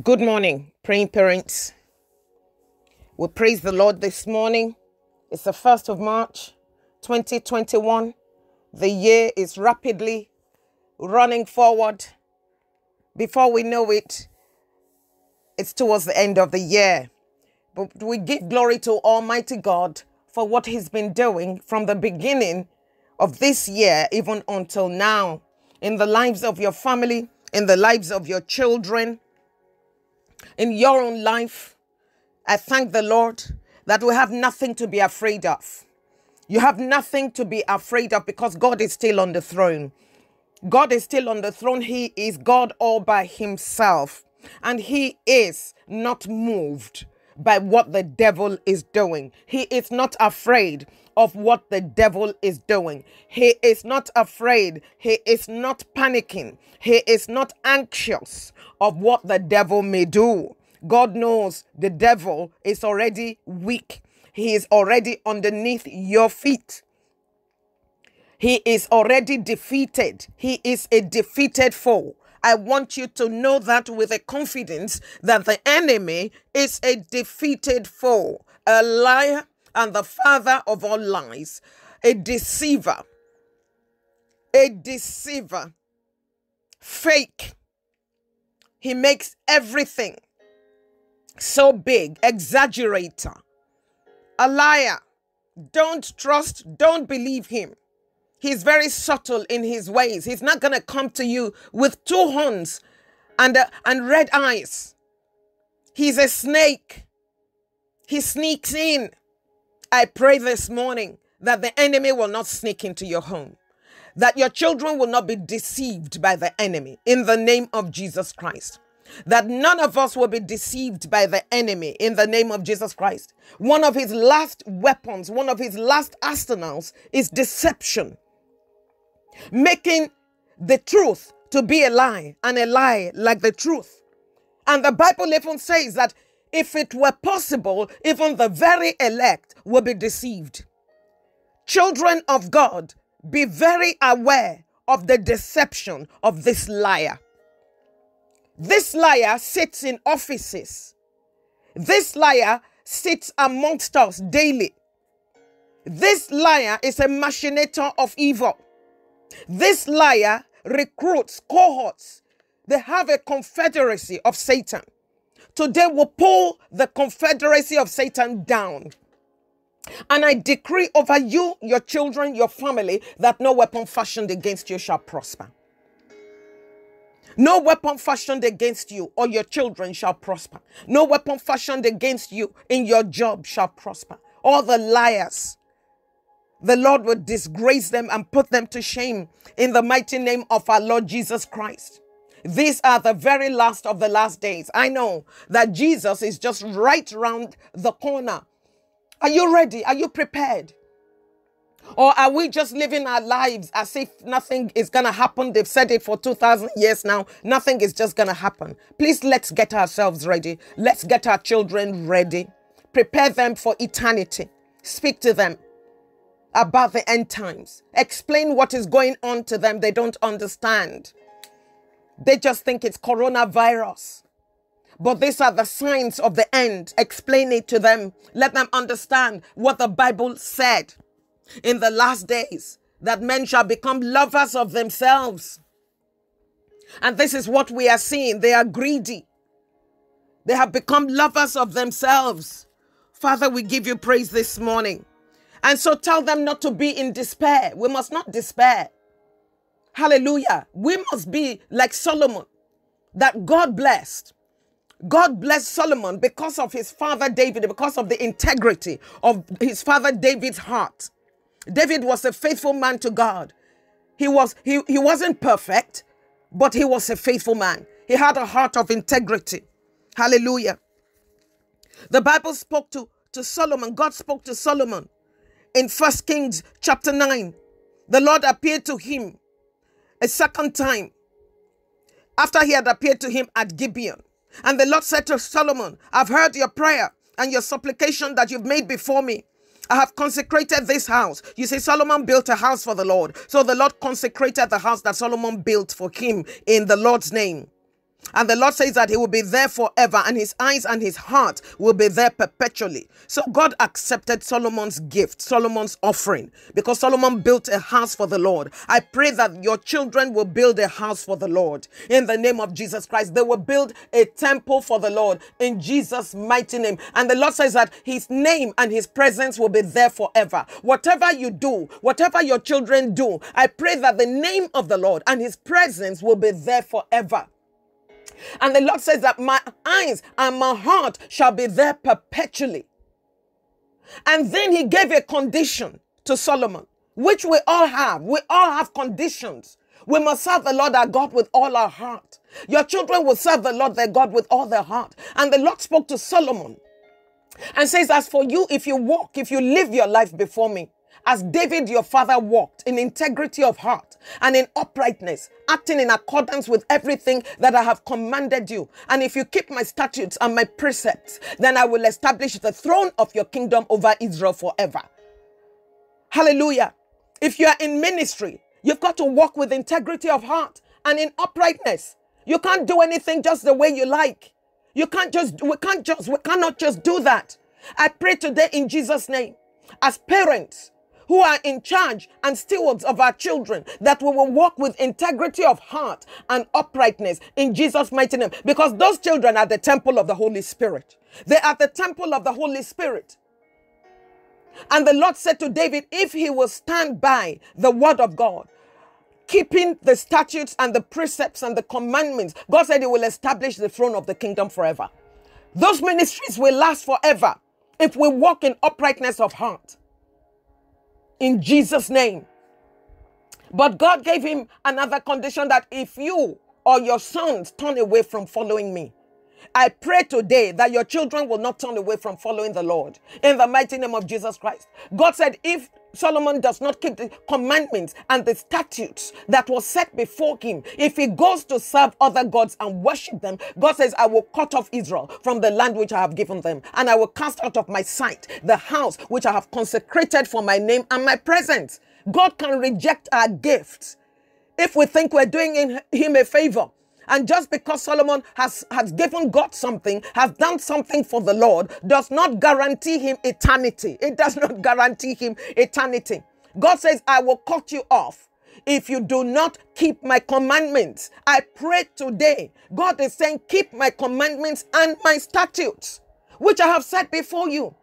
Good morning, praying parents. We praise the Lord this morning. It's the 1st of March, 2021. The year is rapidly running forward. Before we know it, it's towards the end of the year. But we give glory to Almighty God for what He's been doing from the beginning of this year, even until now, in the lives of your family, in the lives of your children in your own life, I thank the Lord that we have nothing to be afraid of. You have nothing to be afraid of because God is still on the throne. God is still on the throne. He is God all by himself. And he is not moved by what the devil is doing. He is not afraid of what the devil is doing. He is not afraid. He is not panicking. He is not anxious of what the devil may do. God knows the devil is already weak. He is already underneath your feet. He is already defeated. He is a defeated foe. I want you to know that with a confidence that the enemy is a defeated foe, a liar and the father of all lies, a deceiver, a deceiver, fake. He makes everything so big, exaggerator, a liar. Don't trust, don't believe him. He's very subtle in his ways. He's not going to come to you with two horns and, uh, and red eyes. He's a snake. He sneaks in. I pray this morning that the enemy will not sneak into your home, that your children will not be deceived by the enemy in the name of Jesus Christ that none of us will be deceived by the enemy in the name of Jesus Christ. One of his last weapons, one of his last arsenals is deception, making the truth to be a lie and a lie like the truth. And the Bible even says that if it were possible, even the very elect will be deceived. Children of God, be very aware of the deception of this liar. This liar sits in offices. This liar sits amongst us daily. This liar is a machinator of evil. This liar recruits cohorts. They have a confederacy of Satan. Today we'll pull the confederacy of Satan down. And I decree over you, your children, your family, that no weapon fashioned against you shall prosper. No weapon fashioned against you or your children shall prosper. No weapon fashioned against you in your job shall prosper. All the liars, the Lord will disgrace them and put them to shame in the mighty name of our Lord Jesus Christ. These are the very last of the last days. I know that Jesus is just right around the corner. Are you ready? Are you prepared? Or are we just living our lives as if nothing is going to happen? They've said it for 2,000 years now. Nothing is just going to happen. Please let's get ourselves ready. Let's get our children ready. Prepare them for eternity. Speak to them about the end times. Explain what is going on to them. They don't understand. They just think it's coronavirus. But these are the signs of the end. Explain it to them. Let them understand what the Bible said in the last days that men shall become lovers of themselves. And this is what we are seeing. They are greedy. They have become lovers of themselves. Father, we give you praise this morning. And so tell them not to be in despair. We must not despair. Hallelujah. We must be like Solomon, that God blessed. God blessed Solomon because of his father David, because of the integrity of his father David's heart. David was a faithful man to God. He was he, he wasn't perfect, but he was a faithful man. He had a heart of integrity. Hallelujah. The Bible spoke to, to Solomon. God spoke to Solomon in First Kings chapter 9. The Lord appeared to him a second time after he had appeared to him at Gibeon. And the Lord said to Solomon, I've heard your prayer and your supplication that you've made before me. I have consecrated this house. You see, Solomon built a house for the Lord. So the Lord consecrated the house that Solomon built for him in the Lord's name. And the Lord says that He will be there forever, and His eyes and His heart will be there perpetually. So God accepted Solomon's gift, Solomon's offering, because Solomon built a house for the Lord. I pray that your children will build a house for the Lord in the name of Jesus Christ. They will build a temple for the Lord in Jesus' mighty name. And the Lord says that His name and His presence will be there forever. Whatever you do, whatever your children do, I pray that the name of the Lord and His presence will be there forever. And the Lord says that my eyes and my heart shall be there perpetually. And then he gave a condition to Solomon, which we all have. We all have conditions. We must serve the Lord our God with all our heart. Your children will serve the Lord their God with all their heart. And the Lord spoke to Solomon and says, As for you, if you walk, if you live your life before me, as David your father walked in integrity of heart and in uprightness, acting in accordance with everything that I have commanded you. And if you keep my statutes and my precepts, then I will establish the throne of your kingdom over Israel forever. Hallelujah. If you are in ministry, you've got to walk with integrity of heart and in uprightness. You can't do anything just the way you like. You can't just, we can't just, we cannot just do that. I pray today in Jesus' name, as parents, who are in charge and stewards of our children, that we will walk with integrity of heart and uprightness in Jesus' mighty name. Because those children are the temple of the Holy Spirit. They are the temple of the Holy Spirit. And the Lord said to David, if he will stand by the word of God, keeping the statutes and the precepts and the commandments, God said he will establish the throne of the kingdom forever. Those ministries will last forever if we walk in uprightness of heart in Jesus' name. But God gave him another condition that if you or your sons turn away from following me, I pray today that your children will not turn away from following the Lord in the mighty name of Jesus Christ. God said, if Solomon does not keep the commandments and the statutes that was set before him, if he goes to serve other gods and worship them, God says, I will cut off Israel from the land which I have given them, and I will cast out of my sight the house which I have consecrated for my name and my presence. God can reject our gifts if we think we're doing him a favor. And just because Solomon has, has given God something, has done something for the Lord, does not guarantee him eternity. It does not guarantee him eternity. God says, I will cut you off if you do not keep my commandments. I pray today. God is saying, keep my commandments and my statutes, which I have set before you.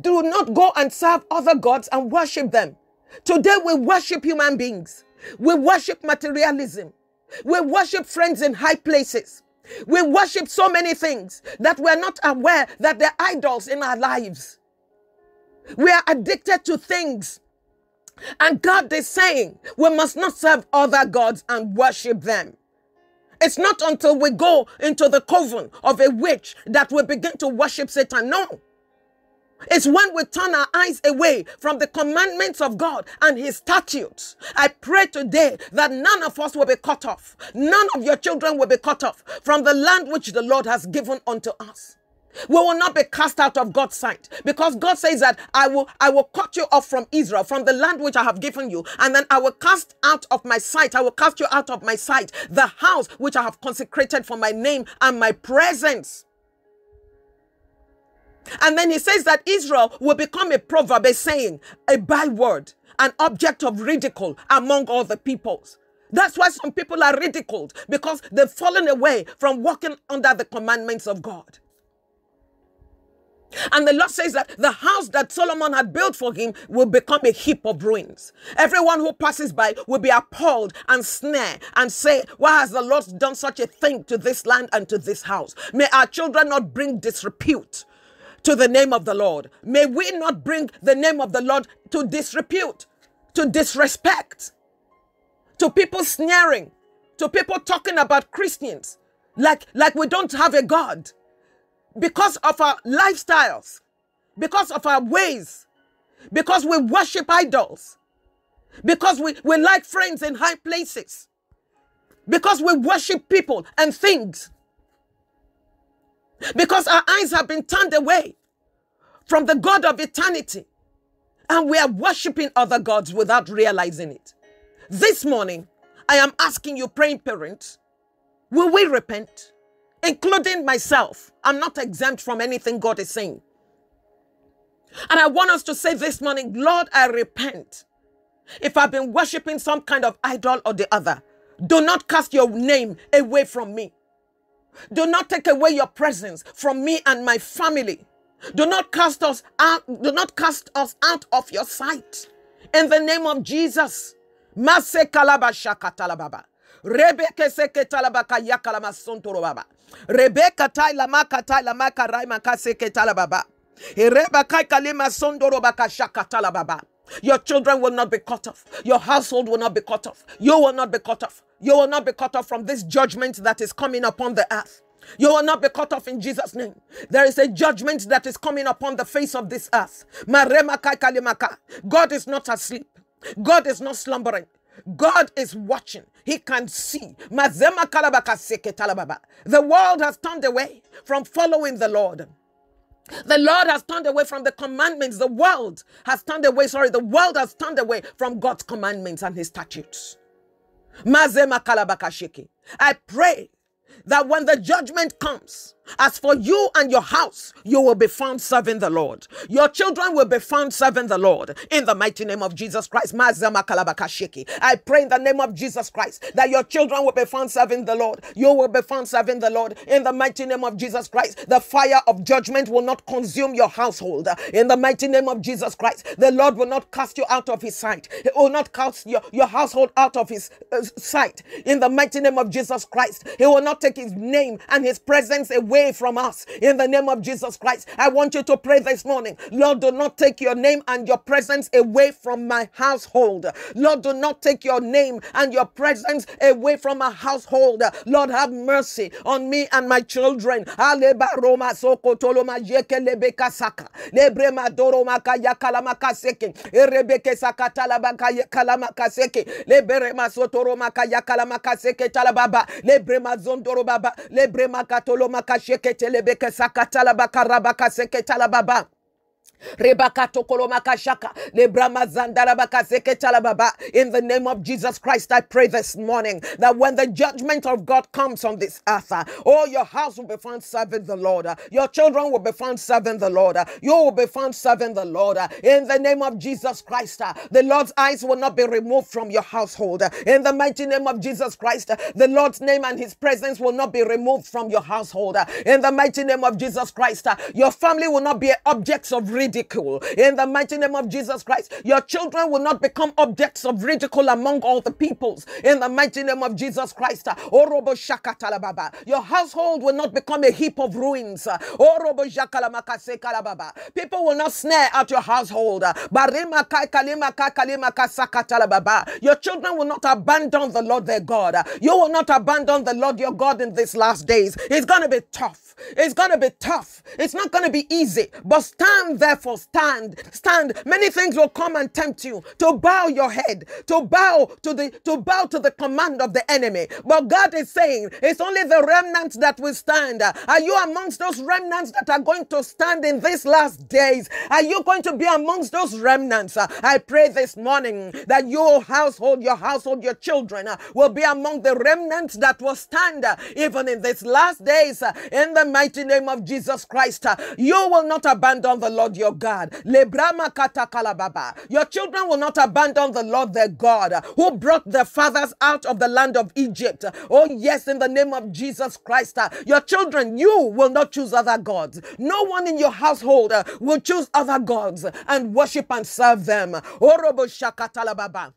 Do not go and serve other gods and worship them. Today we worship human beings. We worship materialism. We worship friends in high places. We worship so many things that we're not aware that they're idols in our lives. We are addicted to things. And God is saying we must not serve other gods and worship them. It's not until we go into the coven of a witch that we begin to worship Satan. No. It's when we turn our eyes away from the commandments of God and His statutes. I pray today that none of us will be cut off. None of your children will be cut off from the land which the Lord has given unto us. We will not be cast out of God's sight because God says that I will I will cut you off from Israel from the land which I have given you and then I will cast out of my sight I will cast you out of my sight the house which I have consecrated for my name and my presence and then he says that Israel will become a proverb, a saying, a byword, an object of ridicule among all the peoples. That's why some people are ridiculed because they've fallen away from walking under the commandments of God. And the Lord says that the house that Solomon had built for him will become a heap of ruins. Everyone who passes by will be appalled and snare and say, Why has the Lord done such a thing to this land and to this house? May our children not bring disrepute to the name of the Lord. May we not bring the name of the Lord to disrepute, to disrespect, to people sneering, to people talking about Christians like, like we don't have a God because of our lifestyles, because of our ways, because we worship idols, because we, we like friends in high places, because we worship people and things because our eyes have been turned away from the God of eternity and we are worshiping other gods without realizing it. This morning, I am asking you, praying parents, Will we repent? Including myself. I'm not exempt from anything God is saying. And I want us to say this morning, Lord, I repent. If I've been worshiping some kind of idol or the other, do not cast your name away from me. Do not take away your presence from me and my family. Do not cast us out, do not cast us out of your sight. In the name of Jesus. Mase kalaba. Rebeke seke talabaka yakalama. Rebeka maka maka raima kaseke talababa. Kalima. Your children will not be cut off. Your household will not be cut off. You will not be cut off. You will not be cut off from this judgment that is coming upon the earth. You will not be cut off in Jesus' name. There is a judgment that is coming upon the face of this earth. God is not asleep. God is not slumbering. God is watching. He can see. The world has turned away from following the Lord. The Lord has turned away from the commandments. The world has turned away. Sorry, the world has turned away from God's commandments and his statutes. I pray that when the judgment comes, as for you and your house, you will be found serving the Lord. Your children will be found serving the Lord in the mighty name of Jesus Christ. I pray in the name of Jesus Christ that your children will be found serving the Lord. You will be found serving the Lord in the mighty name of Jesus Christ. The fire of judgment will not consume your household in the mighty name of Jesus Christ. The Lord will not cast you out of his sight, He will not cast your, your household out of his uh, sight in the mighty name of Jesus Christ. He will not take his name and his presence away away from us in the name of Jesus Christ. I want you to pray this morning. Lord, do not take your name and your presence away from my household. Lord, do not take your name and your presence away from my household. Lord, have mercy on me and my children. Baba. Sheketelebeke telebeke sakatalaba karabaka seke. In the name of Jesus Christ, I pray this morning that when the judgment of God comes on this earth, oh, your house will be found serving the Lord. Uh, your children will be found serving the Lord. Uh, you will be found serving the Lord. Uh, in the name of Jesus Christ, uh, the Lord's eyes will not be removed from your household. In the mighty name of Jesus Christ, the Lord's name and his presence will not be removed from your household. In the mighty name of Jesus Christ, your family will not be objects of ridicule. In the mighty name of Jesus Christ, your children will not become objects of ridicule among all the peoples. In the mighty name of Jesus Christ, uh, Shakatalababa, your household will not become a heap of ruins. Uh, Shakalamakase people will not snare at your household. Uh, Kalima your children will not abandon the Lord their God. You will not abandon the Lord your God in these last days. It's going to be tough. It's going to be tough. It's not going to be easy. But stand therefore, stand, stand. Many things will come and tempt you to bow your head, to bow to the to bow to the command of the enemy. But God is saying it's only the remnants that will stand. Are you amongst those remnants that are going to stand in these last days? Are you going to be amongst those remnants? I pray this morning that your household, your household, your children uh, will be among the remnants that will stand uh, even in these last days uh, in the mighty name of Jesus Christ. You will not abandon the Lord your God. Lebrama katakalababa. Your children will not abandon the Lord their God who brought their fathers out of the land of Egypt. Oh, yes, in the name of Jesus Christ. Uh, your children, you will not choose other gods. No one in your household uh, will choose other gods and worship and serve them. Oh, Orobo shakatalababa.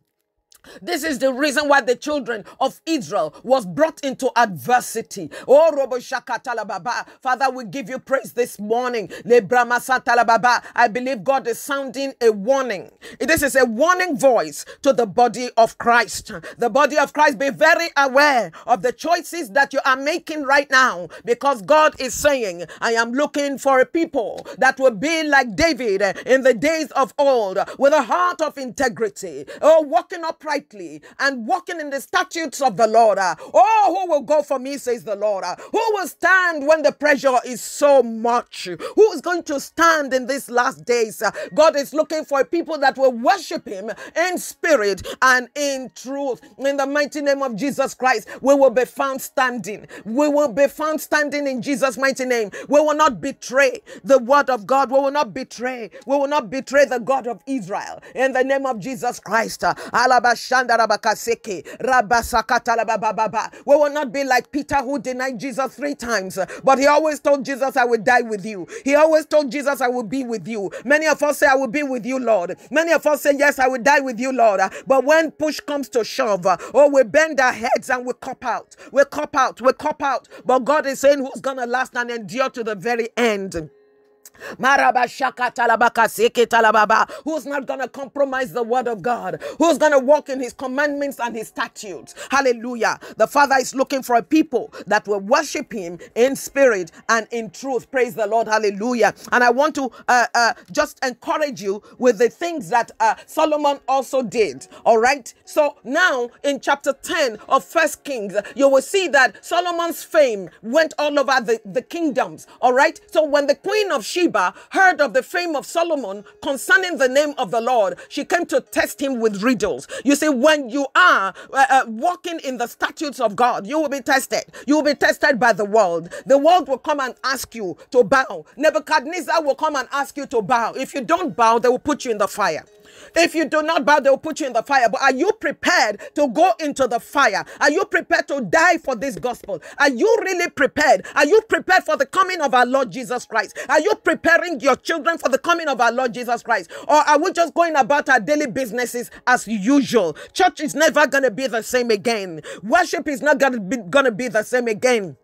This is the reason why the children of Israel was brought into adversity. Oh, Robo Shakatalababa. Father, we give you praise this morning. I believe God is sounding a warning. This is a warning voice to the body of Christ. The body of Christ, be very aware of the choices that you are making right now because God is saying, I am looking for a people that will be like David in the days of old with a heart of integrity. Oh, walking up uprightly and walking in the statutes of the Lord. Oh, who will go for me, says the Lord? Who will stand when the pressure is so much? Who is going to stand in these last days? God is looking for people that will worship Him in spirit and in truth. In the mighty name of Jesus Christ, we will be found standing. We will be found standing in Jesus' mighty name. We will not betray the word of God. We will not betray. We will not betray the God of Israel. In the name of Jesus Christ. We will not be like Peter who denied Jesus three times, but he always told Jesus, I will die with you. He always told Jesus, I will be with you. Many of us say, I will be with you, Lord. Many of us say, Yes, I will die with you, Lord. But when push comes to shove, oh, we bend our heads and we cop out. We cop out. We cop out. But God is saying, Who's going to last and endure to the very end? Who's not going to compromise the word of God? Who's going to walk in his commandments and his statutes? Hallelujah. The Father is looking for a people that will worship him in spirit and in truth. Praise the Lord. Hallelujah. And I want to uh, uh, just encourage you with the things that uh, Solomon also did. All right. So now in chapter 10 of First Kings, you will see that Solomon's fame went all over the, the kingdoms. All right. So when the queen of Sheba heard of the fame of Solomon concerning the name of the Lord, she came to test him with riddles. You see, when you are uh, uh, walking in the statutes of God, you will be tested. You will be tested by the world. The world will come and ask you to bow. Nebuchadnezzar will come and ask you to bow. If you don't bow, they will put you in the fire. If you do not bow, they will put you in the fire. But are you prepared to go into the fire? Are you prepared to die for this gospel? Are you really prepared? Are you prepared for the coming of our Lord Jesus Christ? Are you preparing your children for the coming of our Lord Jesus Christ? Or are we just going about our daily businesses as usual? Church is never going to be the same again. Worship is not going to be, going to be the same again.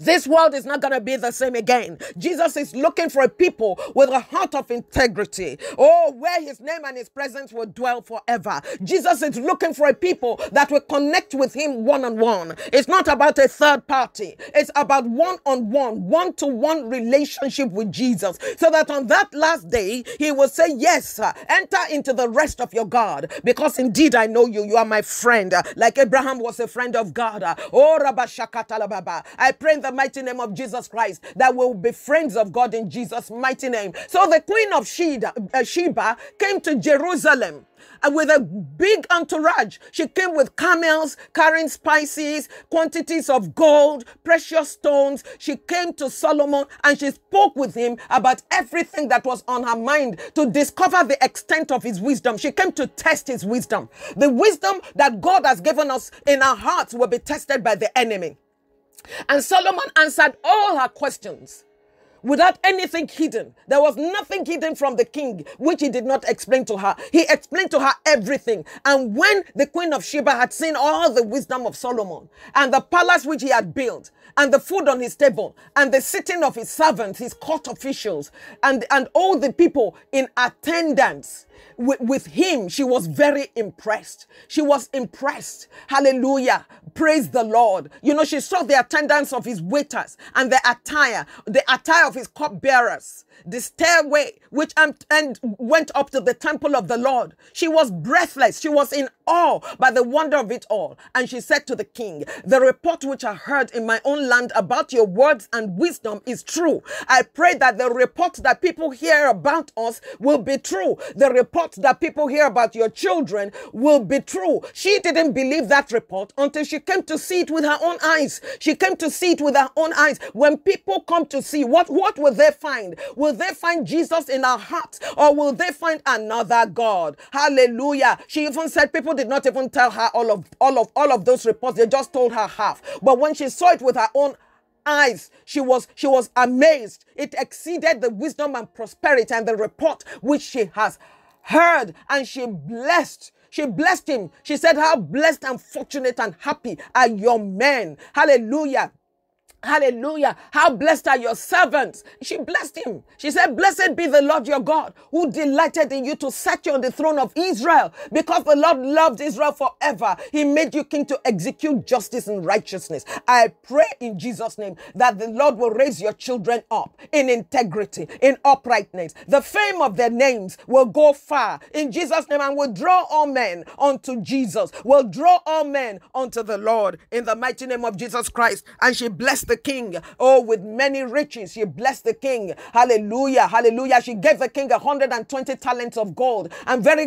This world is not going to be the same again. Jesus is looking for a people with a heart of integrity. Oh, where his name and his presence will dwell forever. Jesus is looking for a people that will connect with him one on one. It's not about a third party, it's about one on one, one to one relationship with Jesus. So that on that last day, he will say, Yes, enter into the rest of your God, because indeed I know you. You are my friend, like Abraham was a friend of God. Oh, Rabashakatalababa. I pray pray in the mighty name of Jesus Christ that we'll be friends of God in Jesus' mighty name. So the queen of Sheba, uh, Sheba came to Jerusalem and with a big entourage. She came with camels carrying spices, quantities of gold, precious stones. She came to Solomon and she spoke with him about everything that was on her mind to discover the extent of his wisdom. She came to test his wisdom. The wisdom that God has given us in our hearts will be tested by the enemy. And Solomon answered all her questions without anything hidden. There was nothing hidden from the king, which he did not explain to her. He explained to her everything. And when the queen of Sheba had seen all the wisdom of Solomon and the palace which he had built, and the food on his table, and the sitting of his servants, his court officials, and, and all the people in attendance, with, with him, she was very impressed. She was impressed. Hallelujah. Praise the Lord. You know, she saw the attendance of his waiters and the attire, the attire of his cupbearers, the stairway which um, and went up to the temple of the Lord. She was breathless. She was in awe by the wonder of it all. And she said to the king, The report which I heard in my own land about your words and wisdom is true. I pray that the report that people hear about us will be true. The report that people hear about your children will be true. She didn't believe that report until she came to see it with her own eyes. She came to see it with her own eyes. When people come to see, what, what will they find? Will they find Jesus in our hearts or will they find another God? Hallelujah. She even said people did not even tell her all of all of all of those reports. They just told her half. But when she saw it with her own eyes she was she was amazed it exceeded the wisdom and prosperity and the report which she has heard and she blessed she blessed him. She said, How blessed and fortunate and happy are your men. Hallelujah Hallelujah. How blessed are your servants. She blessed him. She said, Blessed be the Lord your God who delighted in you to set you on the throne of Israel because the Lord loved Israel forever. He made you king to execute justice and righteousness. I pray in Jesus' name that the Lord will raise your children up in integrity, in uprightness. The fame of their names will go far in Jesus' name and will draw all men unto Jesus, will draw all men unto the Lord in the mighty name of Jesus Christ. And she blessed the king. Oh, with many riches, she blessed the king. Hallelujah. Hallelujah. She gave the king 120 talents of gold and very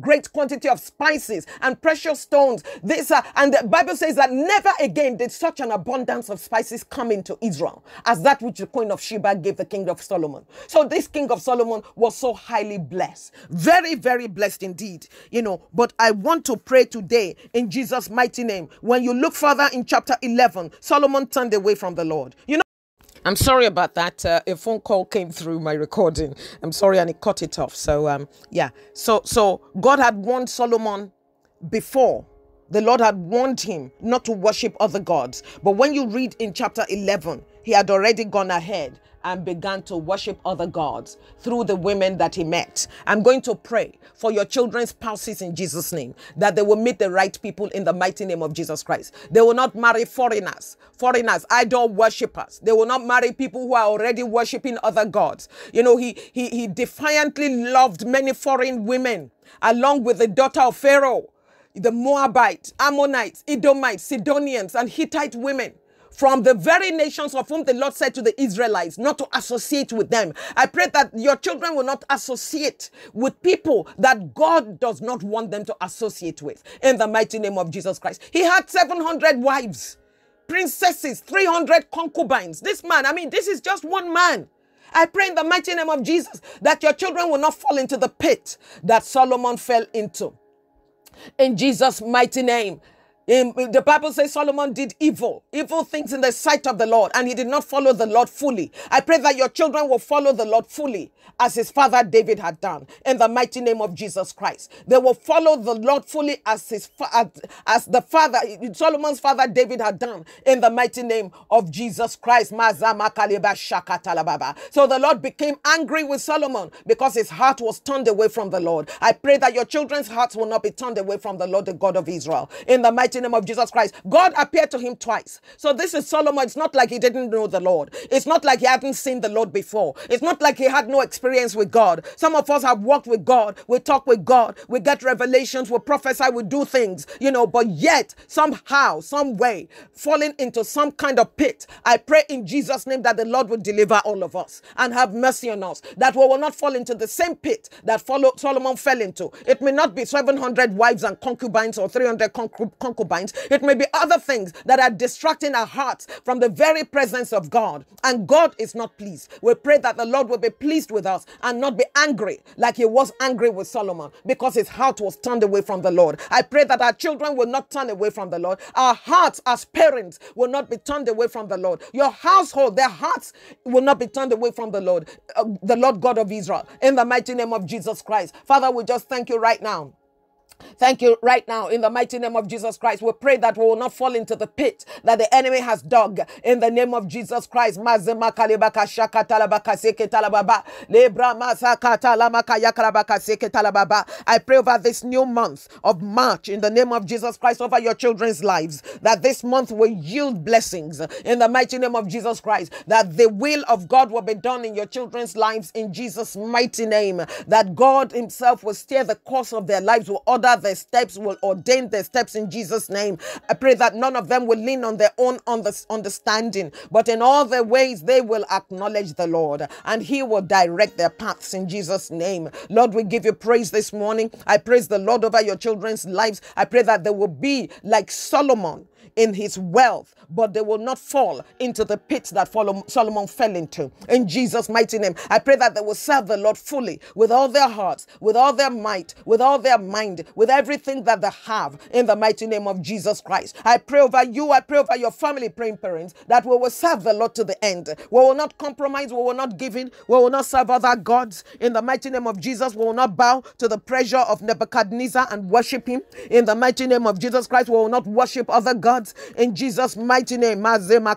great quantity of spices and precious stones. This uh, and the Bible says that never again did such an abundance of spices come into Israel as that which the queen of Sheba gave the king of Solomon. So this king of Solomon was so highly blessed. Very, very blessed indeed. You know, but I want to pray today in Jesus' mighty name. When you look further in chapter 11, Solomon turned away from the Lord. You know, I'm sorry about that. Uh, a phone call came through my recording. I'm sorry, and it cut it off. So um, yeah. So so God had warned Solomon before. The Lord had warned him not to worship other gods. But when you read in chapter 11, he had already gone ahead and began to worship other gods through the women that he met. I'm going to pray for your children's spouses in Jesus' name that they will meet the right people in the mighty name of Jesus Christ. They will not marry foreigners, foreigners, idol worshippers. They will not marry people who are already worshiping other gods. You know, he he he defiantly loved many foreign women along with the daughter of Pharaoh the Moabites, Ammonites, Edomites, Sidonians, and Hittite women from the very nations of whom the Lord said to the Israelites not to associate with them. I pray that your children will not associate with people that God does not want them to associate with. In the mighty name of Jesus Christ. He had 700 wives, princesses, 300 concubines. This man, I mean, this is just one man. I pray in the mighty name of Jesus that your children will not fall into the pit that Solomon fell into. In Jesus' mighty name, in, the Bible says Solomon did evil, evil things in the sight of the Lord, and he did not follow the Lord fully. I pray that your children will follow the Lord fully, as his father David had done, in the mighty name of Jesus Christ. They will follow the Lord fully as his as, the father Solomon's father David had done, in the mighty name of Jesus Christ. So the Lord became angry with Solomon because his heart was turned away from the Lord. I pray that your children's hearts will not be turned away from the Lord, the God of Israel, in the mighty name of Jesus Christ. God appeared to him twice. So this is Solomon. It's not like he didn't know the Lord. It's not like he hadn't seen the Lord before. It's not like he had no experience with God. Some of us have walked with God. We talk with God. We get revelations. We prophesy. We do things, you know, but yet somehow, some way, falling into some kind of pit. I pray in Jesus' name that the Lord will deliver all of us and have mercy on us, that we will not fall into the same pit that Solomon fell into. It may not be 700 wives and concubines or 300 concubines concubines. It may be other things that are distracting our hearts from the very presence of God. And God is not pleased. We pray that the Lord will be pleased with us and not be angry like he was angry with Solomon because his heart was turned away from the Lord. I pray that our children will not turn away from the Lord. Our hearts as parents will not be turned away from the Lord. Your household, their hearts will not be turned away from the Lord, uh, the Lord God of Israel. In the mighty name of Jesus Christ. Father, we just thank you right now Thank you right now in the mighty name of Jesus Christ. We pray that we will not fall into the pit that the enemy has dug in the name of Jesus Christ. I pray over this new month of March in the name of Jesus Christ over your children's lives that this month will yield blessings in the mighty name of Jesus Christ. That the will of God will be done in your children's lives in Jesus' mighty name. That God Himself will steer the course of their lives, will order order their steps, will ordain their steps in Jesus' name. I pray that none of them will lean on their own understanding, but in all their ways they will acknowledge the Lord and He will direct their paths in Jesus' name. Lord, we give you praise this morning. I praise the Lord over your children's lives. I pray that they will be like Solomon in his wealth, but they will not fall into the pit that Solomon fell into. In Jesus' mighty name, I pray that they will serve the Lord fully with all their hearts, with all their might, with all their mind, with everything that they have in the mighty name of Jesus Christ. I pray over you, I pray over your family, praying parents, that we will serve the Lord to the end. We will not compromise, we will not give in, we will not serve other gods. In the mighty name of Jesus, we will not bow to the pressure of Nebuchadnezzar and worship him. In the mighty name of Jesus Christ, we will not worship other gods gods in Jesus' mighty name. Mazema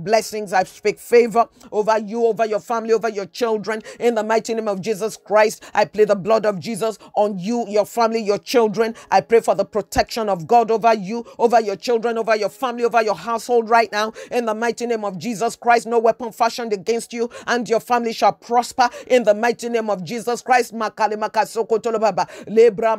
blessings. I speak favor over you, over your family, over your children. In the mighty name of Jesus Christ, I play the blood of Jesus on you, your family, your children. I pray for the protection of God over you, over your children, over your family, over your household right now. In the mighty name of Jesus Christ, no weapon fashioned against you and your family shall prosper. In the mighty name of Jesus Christ, lebra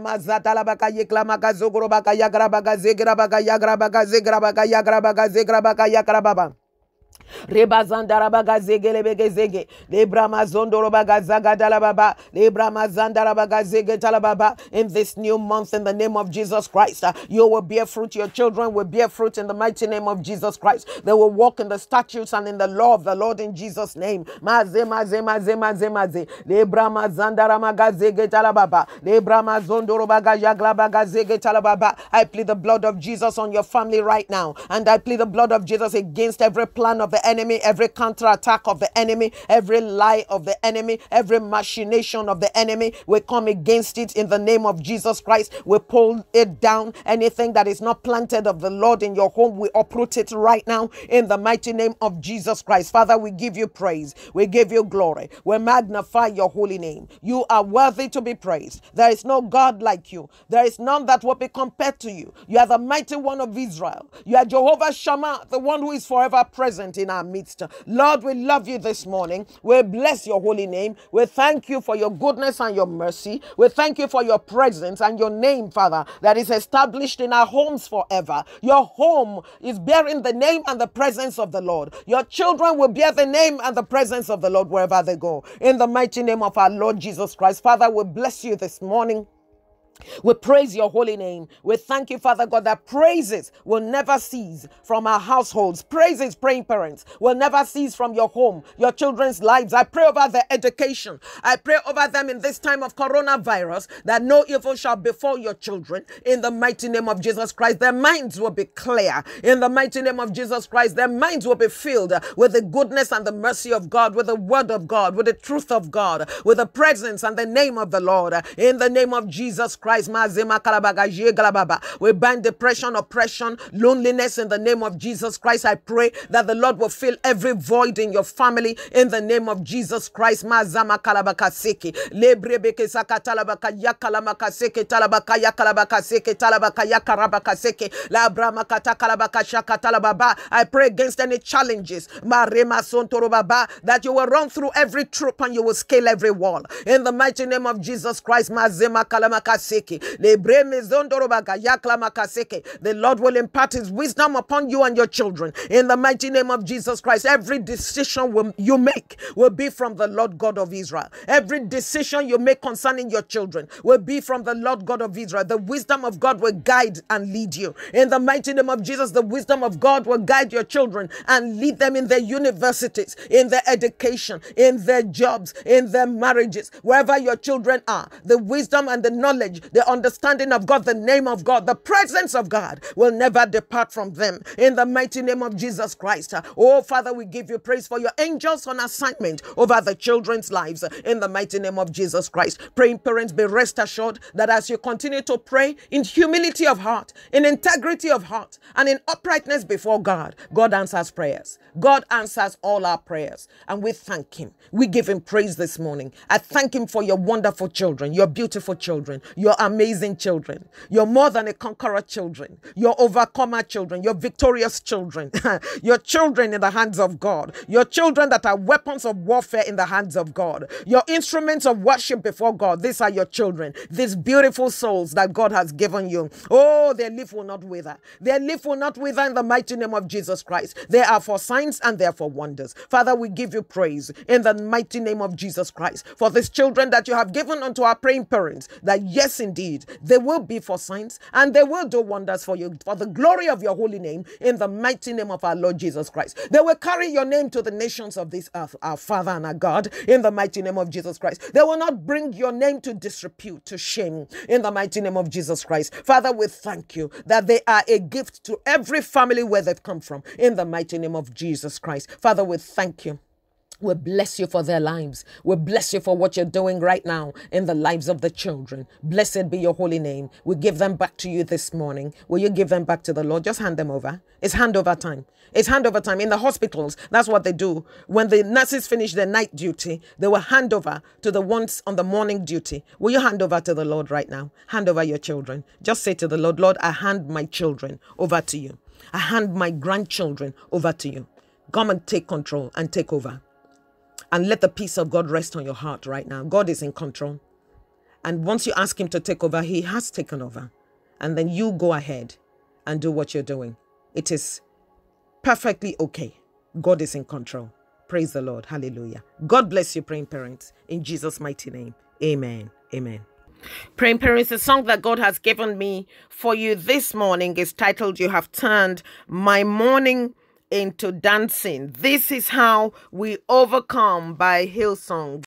mazata baka yekla magazogoro baka yagra baga zegra baga yagra baga zegra baga yagra baga zegra baga yagra baba. rebazandarabaga zegelebege zege lebramazondorobaga zagadalababa lebramazandarabaga zege talababa in this new month in the name of Jesus Christ uh, you will bear fruit. Your children will bear fruit in the mighty name of Jesus Christ. They will walk in the statutes and in the law of the Lord in Jesus name. Maze maze maze maze maze. Lebramazandaramaga zege talababa lebramazondorobaga yaglabaga zege talababa I plead the blood of Jesus on your family right now. And I plead the blood of Jesus against every plan of the enemy, every counterattack of the enemy, every lie of the enemy, every machination of the enemy. We come against it in the name of Jesus Christ. We pull it down. Anything that is not planted of the Lord in your home, we uproot it right now in the mighty name of Jesus Christ. Father, we give you praise. We give you glory. We magnify your holy name. You are worthy to be praised. There is no God like you. There is none that will be compared to you. You are the mighty one of Israel. You are Jehovah Shammah, the one who is forever present in our midst. Lord, we love you this morning. We bless your holy name. We thank you for your goodness and your mercy. We thank you for your presence and your name, Father, that is established in our homes forever. Your home is bearing the name and the presence of the Lord. Your children will bear the name and the presence of the Lord wherever they go. In the mighty name of our Lord Jesus Christ, Father, we bless you this morning. We praise your holy name. We thank you, Father God, that praises will never cease from our households. Praises, praying parents, will never cease from your home, your children's lives. I pray over their education. I pray over them in this time of coronavirus that no evil shall befall your children. In the mighty name of Jesus Christ, their minds will be clear. In the mighty name of Jesus Christ, their minds will be filled with the goodness and the mercy of God, with the word of God, with the truth of God, with the presence and the name of the Lord. In the name of Jesus Christ. Christ. We bind depression, oppression, loneliness in the name of Jesus Christ. I pray that the Lord will fill every void in your family in the name of Jesus Christ. I pray against any challenges. That you will run through every troop and you will scale every wall. In the mighty name of Jesus Christ. The Lord will impart his wisdom upon you and your children. In the mighty name of Jesus Christ, every decision you make will be from the Lord God of Israel. Every decision you make concerning your children will be from the Lord God of Israel. The wisdom of God will guide and lead you. In the mighty name of Jesus, the wisdom of God will guide your children and lead them in their universities, in their education, in their jobs, in their marriages, wherever your children are. The wisdom and the knowledge the understanding of God, the name of God, the presence of God will never depart from them. In the mighty name of Jesus Christ. Oh, Father, we give you praise for your angels on assignment over the children's lives. In the mighty name of Jesus Christ. Praying parents, be rest assured that as you continue to pray in humility of heart, in integrity of heart, and in uprightness before God, God answers prayers. God answers all our prayers. And we thank Him. We give Him praise this morning. I thank Him for your wonderful children, your beautiful children, your amazing children. You're more than a conqueror children. You're overcomer children. You're victorious children. your children in the hands of God. Your children that are weapons of warfare in the hands of God. Your instruments of worship before God. These are your children. These beautiful souls that God has given you. Oh, their leaf will not wither. Their leaf will not wither in the mighty name of Jesus Christ. They are for signs and they are for wonders. Father, we give you praise in the mighty name of Jesus Christ for these children that you have given unto our praying parents. That yes, indeed, they will be for signs and they will do wonders for you for the glory of your holy name in the mighty name of our Lord Jesus Christ. They will carry your name to the nations of this earth, our Father and our God, in the mighty name of Jesus Christ. They will not bring your name to disrepute, to shame, in the mighty name of Jesus Christ. Father, we thank you that they are a gift to every family where they've come from, in the mighty name of Jesus Christ. Father, we thank you. We bless you for their lives. We bless you for what you're doing right now in the lives of the children. Blessed be your holy name. We give them back to you this morning. Will you give them back to the Lord? Just hand them over. It's handover time. It's handover time. In the hospitals, that's what they do. When the nurses finish their night duty, they will hand over to the ones on the morning duty. Will you hand over to the Lord right now? Hand over your children. Just say to the Lord, Lord, I hand my children over to you. I hand my grandchildren over to you. Come and take control and take over and let the peace of God rest on your heart right now. God is in control. And once you ask Him to take over, He has taken over. And then you go ahead and do what you're doing. It is perfectly okay. God is in control. Praise the Lord. Hallelujah. God bless you, praying parents. In Jesus' mighty name. Amen. Amen. Praying parents, the song that God has given me for you this morning is titled You Have Turned My Mourning into dancing. This is how we overcome by Hillsong.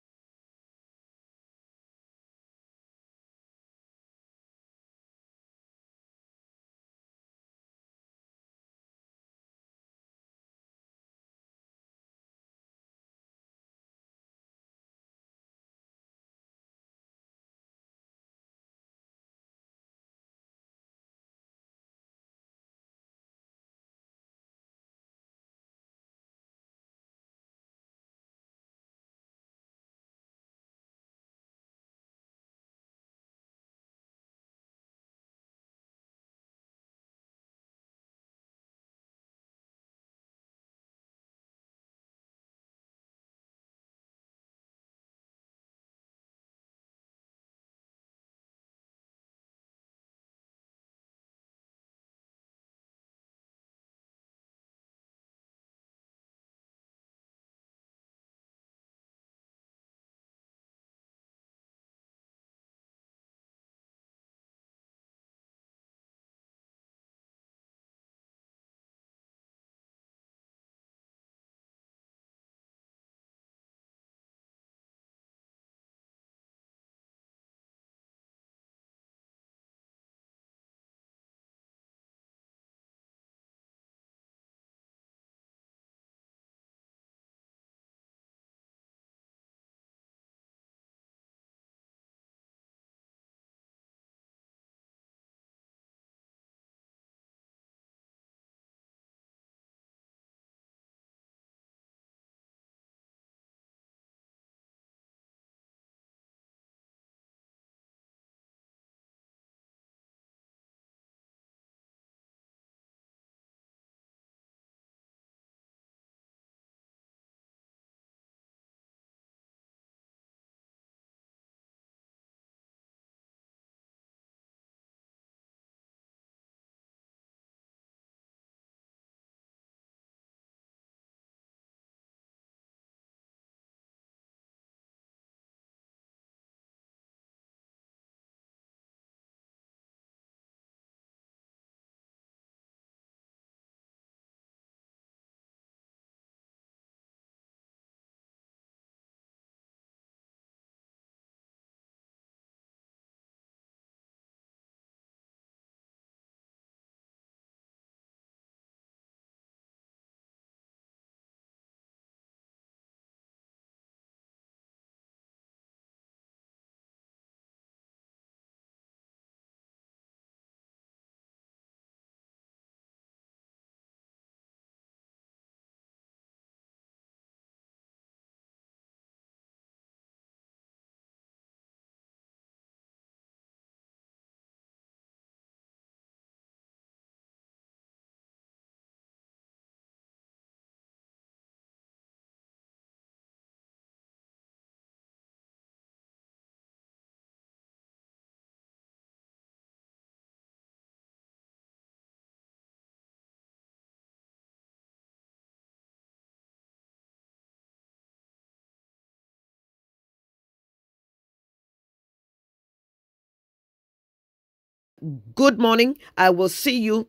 Good morning. I will see you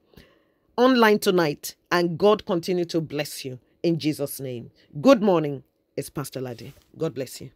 online tonight, and God continue to bless you in Jesus' name. Good morning. It's Pastor Lade. God bless you.